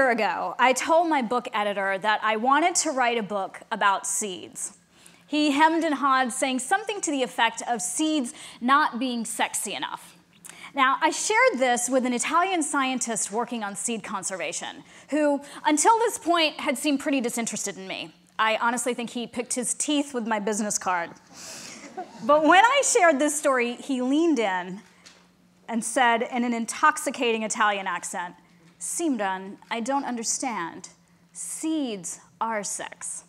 year ago, I told my book editor that I wanted to write a book about seeds. He hemmed and hawed, saying something to the effect of seeds not being sexy enough. Now, I shared this with an Italian scientist working on seed conservation, who, until this point, had seemed pretty disinterested in me. I honestly think he picked his teeth with my business card. but when I shared this story, he leaned in and said in an intoxicating Italian accent, Simran, I don't understand. Seeds are sex.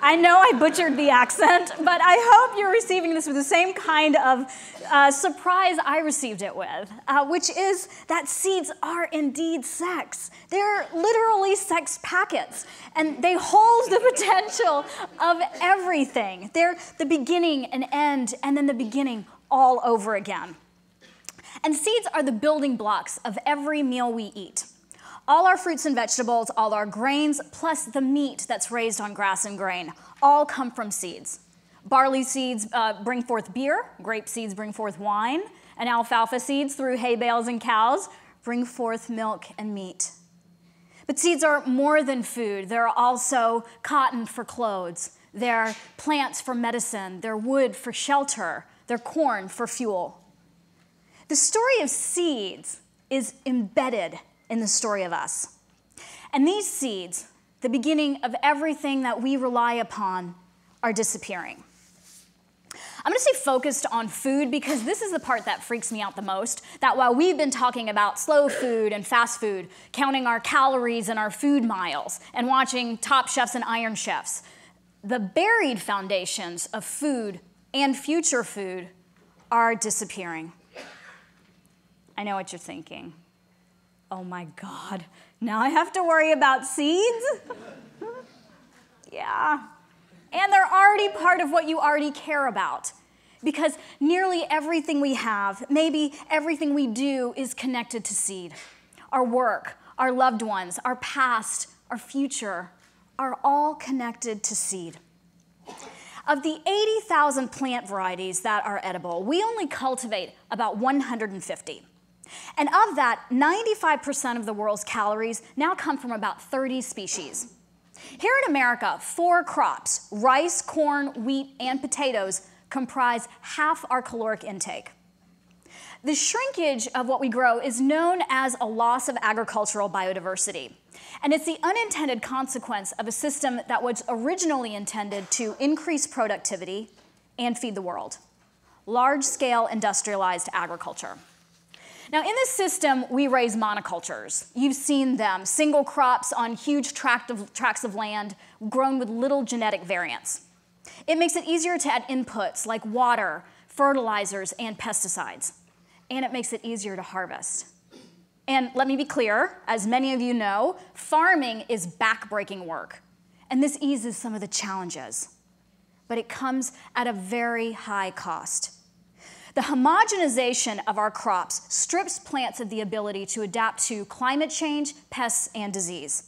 I know I butchered the accent, but I hope you're receiving this with the same kind of uh, surprise I received it with, uh, which is that seeds are indeed sex. They're literally sex packets, and they hold the potential of everything. They're the beginning and end, and then the beginning all over again. And seeds are the building blocks of every meal we eat all our fruits and vegetables, all our grains, plus the meat that's raised on grass and grain, all come from seeds. Barley seeds uh, bring forth beer, grape seeds bring forth wine, and alfalfa seeds, through hay bales and cows, bring forth milk and meat. But seeds are more than food. They're also cotton for clothes, they're plants for medicine, they're wood for shelter, they're corn for fuel. The story of seeds is embedded in the story of us. And these seeds, the beginning of everything that we rely upon, are disappearing. I'm to stay focused on food because this is the part that freaks me out the most. That while we've been talking about slow food and fast food, counting our calories and our food miles, and watching Top Chefs and Iron Chefs, the buried foundations of food and future food are disappearing. I know what you're thinking oh my God, now I have to worry about seeds? yeah. And they're already part of what you already care about. Because nearly everything we have, maybe everything we do, is connected to seed. Our work, our loved ones, our past, our future are all connected to seed. Of the 80,000 plant varieties that are edible, we only cultivate about 150. And of that, 95% of the world's calories now come from about 30 species. Here in America, four crops rice, corn, wheat, and potatoes comprise half our caloric intake. The shrinkage of what we grow is known as a loss of agricultural biodiversity. And it's the unintended consequence of a system that was originally intended to increase productivity and feed the world large scale industrialized agriculture. Now, in this system, we raise monocultures. You've seen them, single crops on huge tract of, tracts of land grown with little genetic variance. It makes it easier to add inputs like water, fertilizers, and pesticides. And it makes it easier to harvest. And let me be clear, as many of you know, farming is backbreaking work. And this eases some of the challenges. But it comes at a very high cost. The homogenization of our crops strips plants of the ability to adapt to climate change, pests, and disease.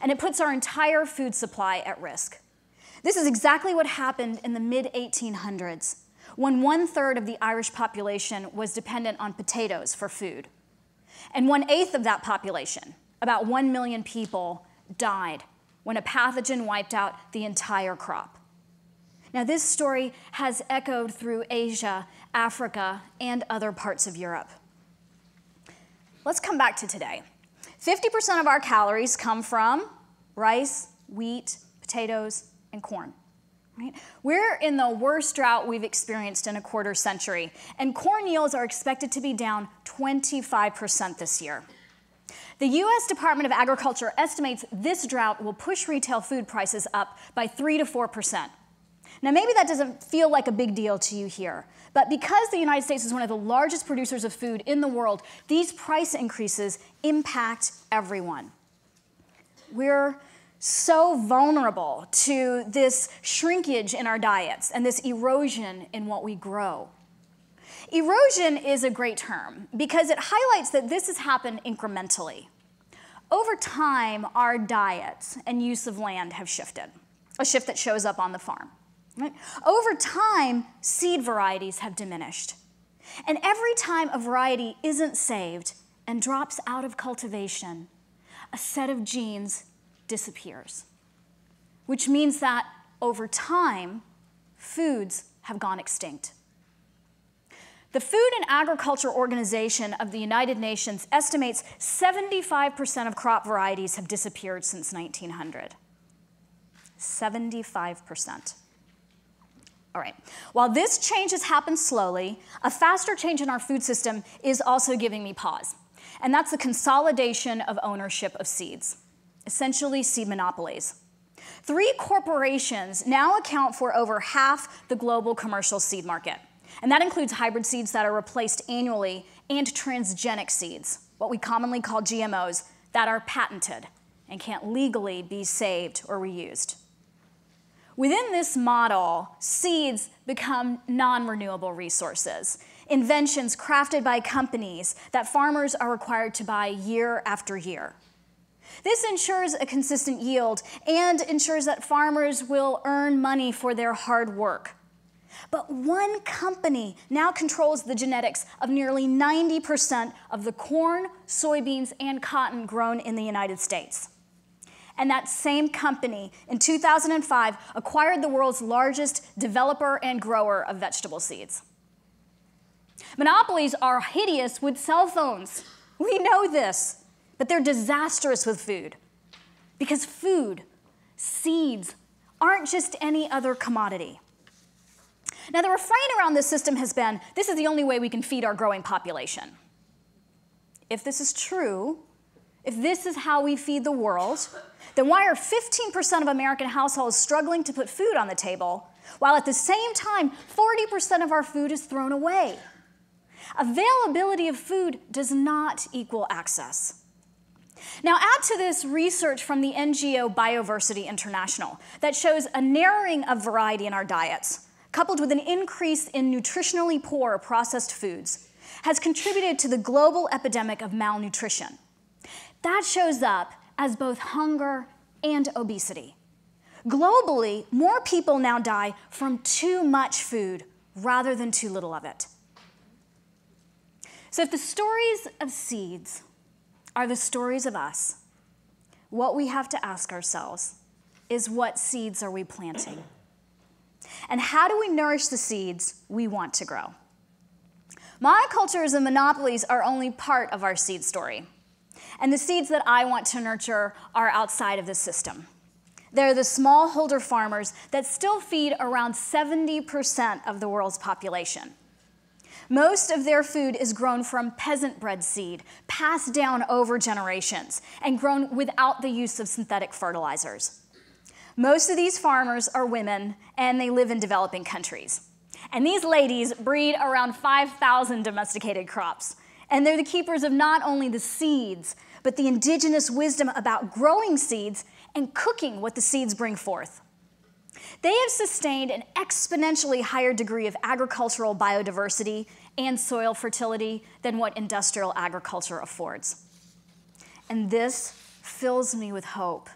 And it puts our entire food supply at risk. This is exactly what happened in the mid 1800s, when one third of the Irish population was dependent on potatoes for food. And one eighth of that population, about one million people, died when a pathogen wiped out the entire crop. Now, this story has echoed through Asia, Africa, and other parts of Europe. Let's come back to today. 50% of our calories come from rice, wheat, potatoes, and corn. Right? We're in the worst drought we've experienced in a quarter century, and corn yields are expected to be down 25% this year. The US Department of Agriculture estimates this drought will push retail food prices up by 3 to 4%. Now, maybe that doesn't feel like a big deal to you here, but because the United States is one of the largest producers of food in the world, these price increases impact everyone. We're so vulnerable to this shrinkage in our diets and this erosion in what we grow. Erosion is a great term because it highlights that this has happened incrementally. Over time, our diets and use of land have shifted, a shift that shows up on the farm. Right? Over time, seed varieties have diminished. And every time a variety isn't saved and drops out of cultivation, a set of genes disappears, which means that over time, foods have gone extinct. The Food and Agriculture Organization of the United Nations estimates 75% of crop varieties have disappeared since 1900. 75%. All right. While this change has happened slowly, a faster change in our food system is also giving me pause. And that's the consolidation of ownership of seeds, essentially seed monopolies. Three corporations now account for over half the global commercial seed market. And that includes hybrid seeds that are replaced annually and transgenic seeds, what we commonly call GMOs, that are patented and can't legally be saved or reused. Within this model, seeds become non renewable resources, inventions crafted by companies that farmers are required to buy year after year. This ensures a consistent yield and ensures that farmers will earn money for their hard work. But one company now controls the genetics of nearly 90% of the corn, soybeans, and cotton grown in the United States. And that same company in 2005 acquired the world's largest developer and grower of vegetable seeds. Monopolies are hideous with cell phones. We know this, but they're disastrous with food. Because food, seeds, aren't just any other commodity. Now, the refrain around this system has been this is the only way we can feed our growing population. If this is true, if this is how we feed the world, then why are 15% of American households struggling to put food on the table, while at the same time, 40% of our food is thrown away? Availability of food does not equal access. Now, add to this research from the NGO Bioversity International that shows a narrowing of variety in our diets, coupled with an increase in nutritionally poor processed foods, has contributed to the global epidemic of malnutrition. That shows up as both hunger and obesity. Globally, more people now die from too much food rather than too little of it. So, if the stories of seeds are the stories of us, what we have to ask ourselves is what seeds are we planting? And how do we nourish the seeds we want to grow? Monocultures and monopolies are only part of our seed story. And the seeds that I want to nurture are outside of the system. They're the smallholder farmers that still feed around 70% of the world's population. Most of their food is grown from peasant bred seed, passed down over generations, and grown without the use of synthetic fertilizers. Most of these farmers are women, and they live in developing countries. And these ladies breed around 5,000 domesticated crops. And they're the keepers of not only the seeds, but the indigenous wisdom about growing seeds and cooking what the seeds bring forth. They have sustained an exponentially higher degree of agricultural biodiversity and soil fertility than what industrial agriculture affords. And this fills me with hope.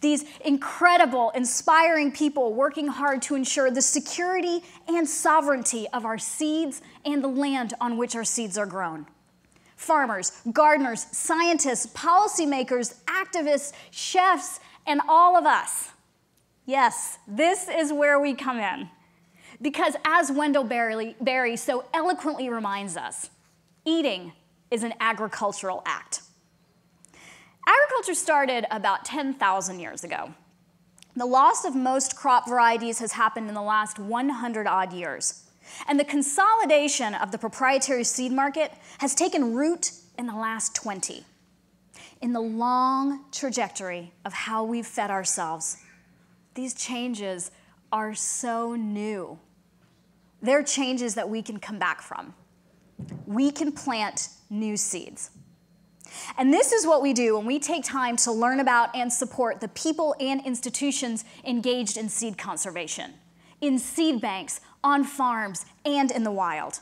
These incredible, inspiring people working hard to ensure the security and sovereignty of our seeds and the land on which our seeds are grown farmers, gardeners, scientists, policymakers, activists, chefs, and all of us. Yes, this is where we come in. Because as Wendell Berry, so eloquently reminds us, eating is an agricultural act. Agriculture started about 10,000 years ago. The loss of most crop varieties has happened in the last 100 odd years. And the consolidation of the proprietary seed market has taken root in the last 20. In the long trajectory of how we've fed ourselves, these changes are so new. They're changes that we can come back from. We can plant new seeds. And this is what we do when we take time to learn about and support the people and institutions engaged in seed conservation, in seed banks, on farms, and in the wild.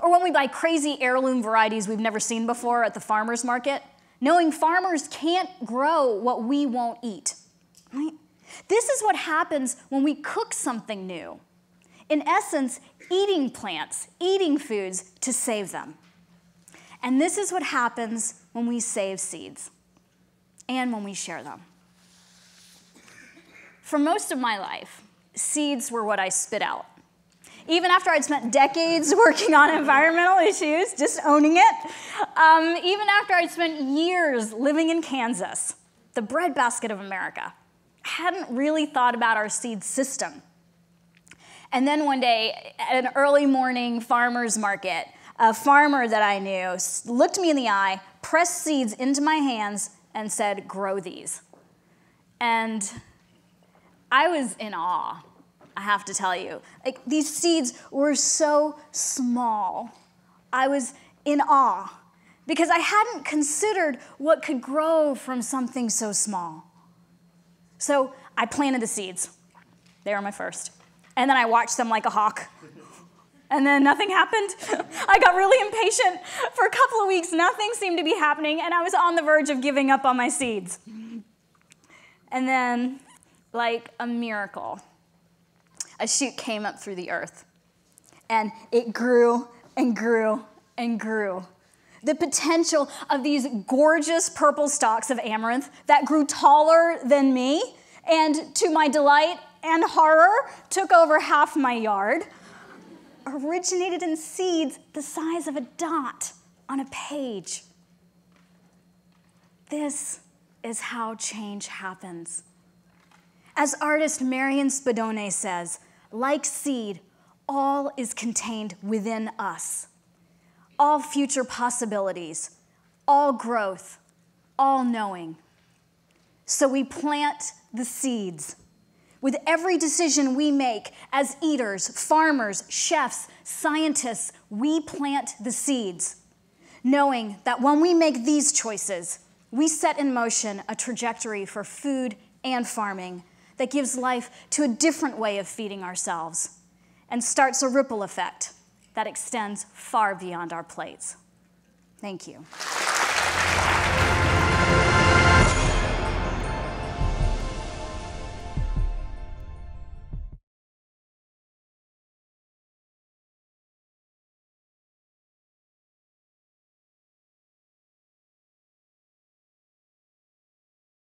Or when we buy crazy heirloom varieties we've never seen before at the farmer's market, knowing farmers can't grow what we won't eat. Right? This is what happens when we cook something new. In essence, eating plants, eating foods to save them. And this is what happens when we save seeds. and when we share them. For most of my life, seeds were what I spit out. Even after I'd spent decades working on environmental issues, just owning it, um, even after I'd spent years living in Kansas, the breadbasket of America, I hadn't really thought about our seed system. And then one day, at an early morning farmer's market, a farmer that I knew looked me in the eye, pressed seeds into my hands, and said, Grow these. And I was in awe, I have to tell you. Like, these seeds were so small. I was in awe because I hadn't considered what could grow from something so small. So I planted the seeds. They were my first. And then I watched them like a hawk and then nothing happened. I got really impatient. For a couple of weeks, nothing seemed to be happening, and I was on the verge of giving up on my seeds. And then, like a miracle, a shoot came up through the earth, and it grew and grew and grew. The potential of these gorgeous purple stalks of amaranth that grew taller than me, and to my delight and horror, took over half my yard originated in seeds the size of a dot on a page. This is how change happens. As artist Marion Spadone says, like seed, all is contained within us. All future possibilities, all growth, all knowing. So we plant the seeds with every decision we make as eaters, farmers, chefs, scientists, we plant the seeds, knowing that when we make these choices, we set in motion a trajectory for food and farming that gives life to a different way of feeding ourselves and starts a ripple effect that extends far beyond our plates. Thank you.